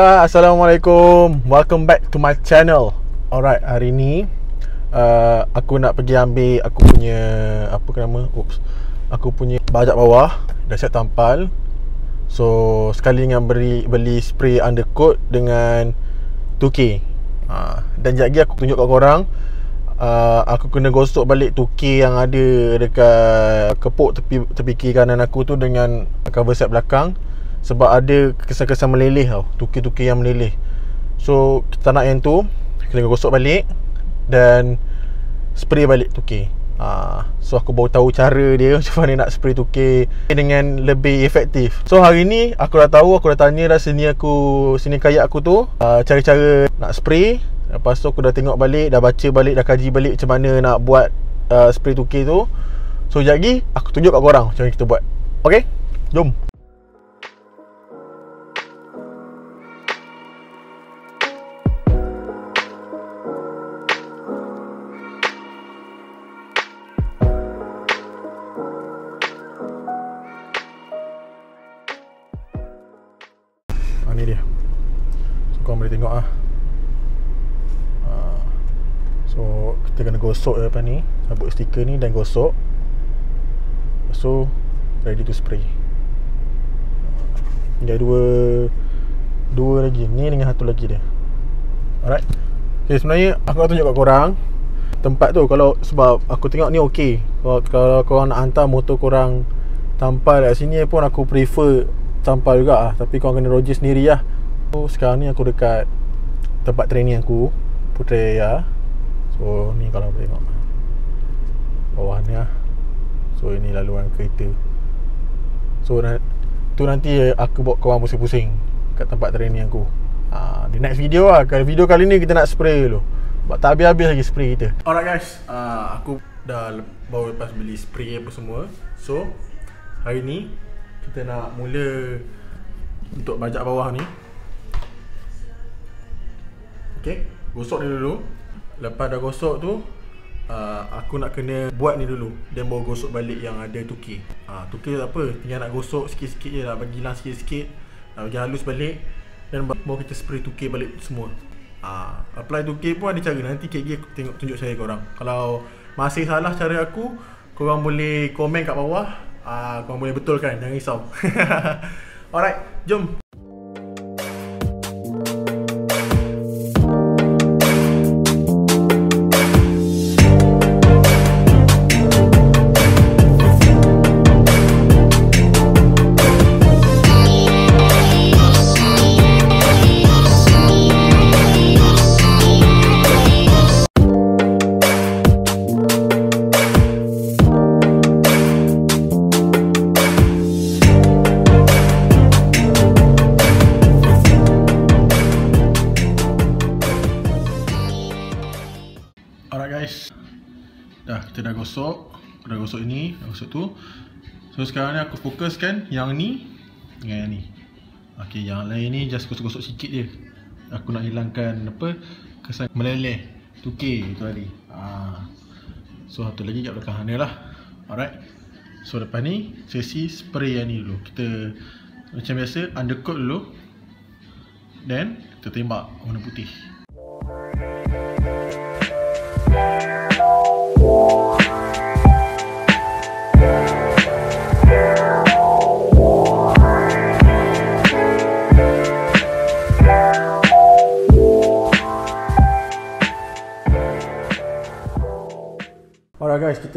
Assalamualaikum. Welcome back to my channel. Alright, hari ni uh, Aku nak pergi ambil Aku punya Apa nama? Oops. Aku punya bajak bawah Dah siap tampal. So Sekali dengan beri, beli spray undercoat Dengan 2K uh, Dan sekejap lagi aku tunjuk kat korang uh, Aku kena gosok balik 2K yang ada Dekat Kepuk tepi, tepi kiri kanan aku tu Dengan cover set belakang sebab ada kesan-kesan meleleh tau. Tuki-tuki yang meleleh. So kita nak yang tu Kena gosok balik Dan Spray balik tuki ha, So aku baru tahu cara dia Macam mana nak spray tuki Dengan lebih efektif. So hari ni Aku dah tahu Aku dah tanya dah sini aku Sini kayak aku tu uh, Cara-cara nak spray. Lepas tu aku dah tengok balik Dah baca balik Dah kaji balik Macam mana nak buat uh, Spray tuki tu. So sekejap lagi Aku tunjuk kat korang Macam mana kita buat. Okay Jom ni dia. So korang boleh tengok lah. So kita kena gosok depan ni Cabut stiker ni dan gosok. Tu Ready to spray. Ni ada dua Dua lagi. Ni dengan satu lagi dia. Alright. Okay sebenarnya Aku nak tunjuk kat korang Tempat tu kalau Sebab aku tengok ni okey Kalau, kalau korang nak hantar motor korang Tampal kat sini pun aku prefer Tampal juga lah Tapi korang kena roger sendiri lah. So sekarang ni aku dekat Tempat training aku Putrajaya So ni kalau boleh tengok Bawah ni lah. So ini laluan kereta. So tu nanti aku bawa korang pusing-pusing Kat tempat training aku. Ha, Di next video lah. Kalau video kali ni kita nak spray dulu. Sebab tak habis-habis lagi spray kita. Alright guys. Uh, Aku dah baru lepas beli spray apa semua. So Hari ni Kita nak mula Untuk bajak bawah ni. Okay Gosok ni dulu. Lepas dah gosok tu uh, Aku nak kena buat ni dulu. Then baru gosok balik yang ada tuki uh, Tuki tak apa? Tinggal nak gosok sikit-sikit je lah. Bagi hilang sikit-sikit. Uh, Bagi halus balik. Dan baru kita spray tuki balik semua. Uh, Apply tuki pun ada cara. Nanti kek aku tengok tunjuk saya korang Kalau masih salah cara aku Korang boleh komen kat bawah uh, Korang boleh betulkan Jangan risau. Alright Jom gosok dah gosok ini Dah gosok tu. So sekarang ni aku fokuskan Yang ni Dengan yang ni. Okay yang lain ni Just gosok-gosok sikit je. Aku nak hilangkan Apa? Kesan meleleh 2K tu tadi. Ha. So satu lagi kat belakang sana lah. Alright. So depan ni Sesi spray yang ni dulu. Kita Macam biasa Undercoat dulu. Then Kita tembak warna putih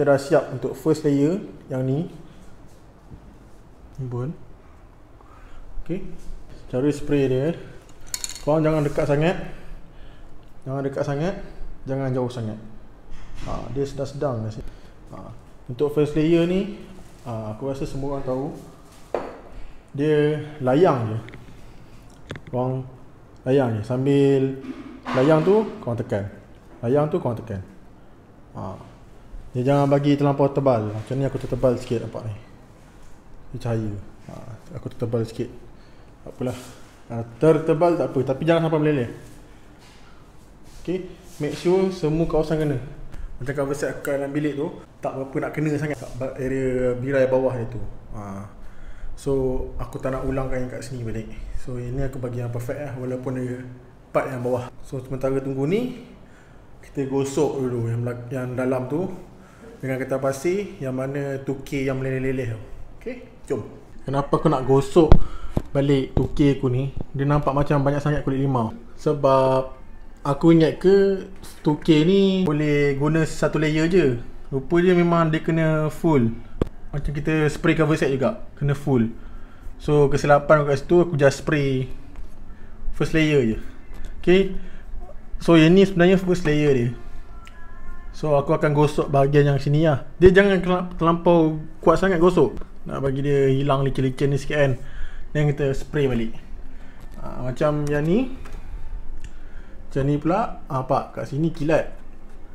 kita dah siap untuk first layer yang ni. Ni pun. Okay. Cara spray dia. Korang jangan dekat sangat. Jangan dekat sangat. Jangan jauh sangat. Ha, dia sedang-sedang. Ha, untuk first layer ni, ha, aku rasa semua orang tahu. Dia layang je. Korang layang je. Sambil layang tu, korang tekan. Layang tu, korang tekan. Ha. Dia jangan bagi terlampau tebal. Macam ni aku tertebal sikit nampak ni. Dia cahaya. Ha, aku tertebal sikit. Tak apalah. Ha, tertebal tak apa tapi jangan sampai meleleh. Okay. Make sure semua kawasan kena. Macam cover set aku dalam bilik tu tak berapa nak kena sangat area birai bawah dia tu. Ha. So aku tak nak ulangkan yang kat sini balik So ini aku bagi yang perfect lah Walaupun dia part yang bawah So sementara tunggu ni Kita gosok dulu yang, yang dalam tu Dengan kertas pasir Yang mana tukir yang meleleh-leleh tu. Okay jom. Kenapa aku nak gosok balik tukir aku ni? Dia nampak macam banyak sangat kulit limau. Sebab Aku ingat ke tukir ni boleh guna satu layer je. Rupanya memang dia kena full. Macam kita spray cover set juga Kena full. So kesilapan aku kat situ aku just spray First layer je. Okay So yang ni sebenarnya first layer dia So aku akan gosok bahagian yang sini lah. Dia jangan terlampau kuat sangat gosok. Nak bagi dia hilang licin-licin ni sikit kan. Dan kita spray balik. Ha, Macam yang ni. Macam ni pula. Nampak kat sini kilat.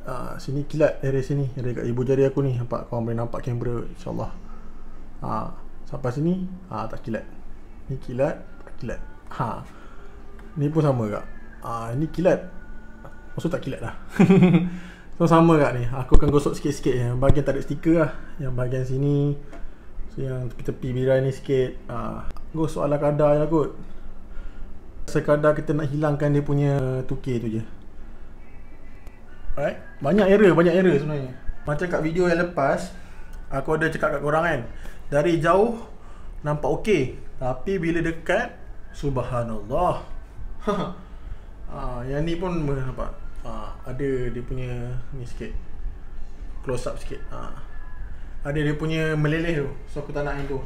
Ha, Sini kilat dari sini. Dari kat ibu jari aku ni. Nampak korang boleh nampak kamera InsyaAllah. Ha, Sampai sini. Ha, Tak kilat. Ni kilat Tak kilat. Ha. Ni pun sama kak ha, Ni kilat. Maksud tak kilat lah So sama kak ni. Aku akan gosok sikit-sikit. Yang bahagian tak ada stiker lah. Yang bahagian sini. So yang tepi-tepi birai ni sikit. Ha. Gosok ala kadar je lah kot. Sekadar kita nak hilangkan dia punya tukir tu je. Alright. Banyak error, banyak error sebenarnya. Macam kat video yang lepas Aku ada cakap kat korang kan. Dari jauh Nampak okey. Tapi bila dekat Subhanallah. Ha, Yang ni pun nampak ha, Ada dia punya Ni sikit. Close up sikit. Ha. Ada dia punya meleleh tu So aku tak nak yang tu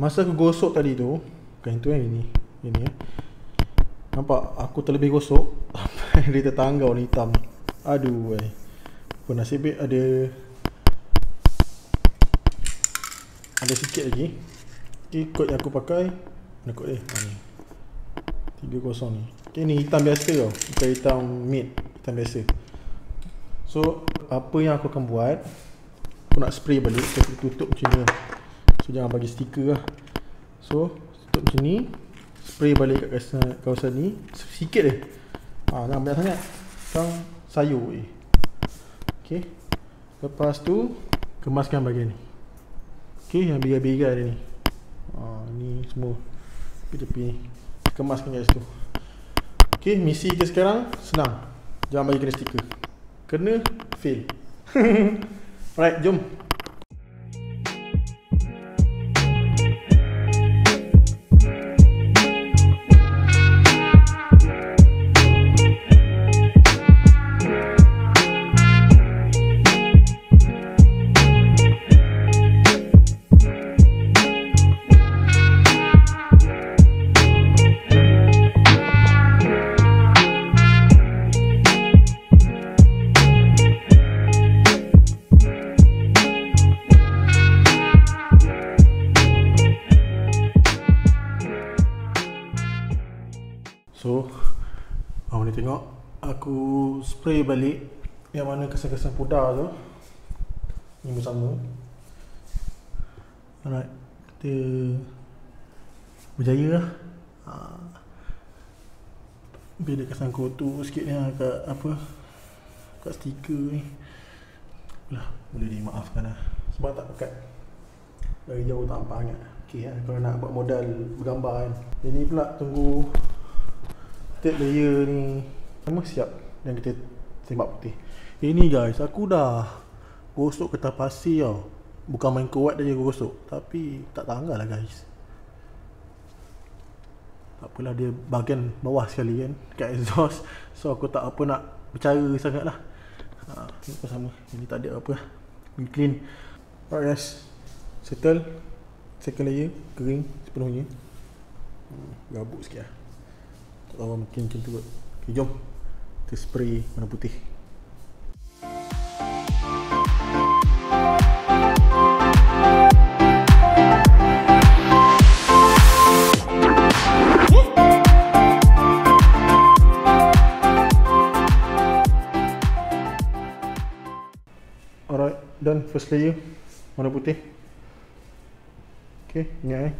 Masa aku gosok tadi tu Bukan itu yang ini Ini ya Nampak aku terlebih gosok Dia tertanggau ni hitam. Aduh eh. Pun nasib baik ada Ada sikit lagi. Kod yang aku pakai. Mana kod dia ha, ni. 30 ni. Okay ni hitam biasa tau. Bukan hitam mid Hitam biasa. So Apa yang aku akan buat Aku nak spray balik Aku tutup macam ni So jangan bagi stiker lah. So tutup macam ni. Spray balik kat kawasan, kawasan ni. Sikit je. Ha, Jangan banyak sangat. Sekarang sayur je. Okay Lepas tu Kemaskan bahagian ni. Okay yang bigar-bigar dia ni. Ha, Ni semua. Tepi-tepi ni. Kemaskan kat situ. Okay misi ke sekarang Senang. Jangan bagi kena stiker. Kena Fail Alright jom Spray balik Yang mana kesan-kesan pudar tu. Ini bersama. Alright Kita Berjaya lah. Ha. Bila kesan kotor sikit ni Kat apa Kat stiker ni. Lah, Boleh dimaafkan lah. Sebab tak pekat Dari jauh tak nampak sangat. Okay lah Kalau nak buat modal bergambar kan. Ini pula tunggu third layer ni. Memang siap Dan kita tembak putih. Ini guys aku dah Gosok kertas pasir tau. Bukan main kuat dah je gosok. Tapi tak tanggal lah guys. Tak apalah dia bahagian bawah sekali kan Kat exhaust. So aku tak apa nak Bercara sangat lah. Ha, Ini pun sama. Ini tak ada apa. Ini clean. Alright guys. Settle. Second layer Kering sepenuhnya. Hmm, Gabuk sikit lah. Tak tahu mungkin macam tu kot. Okay jom kita spray warna putih. Done. First layer warna putih. Ok ingat eh.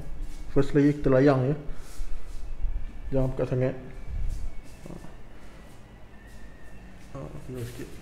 First layer kita layang je jangan pekat sangat. Ah, kena sikit.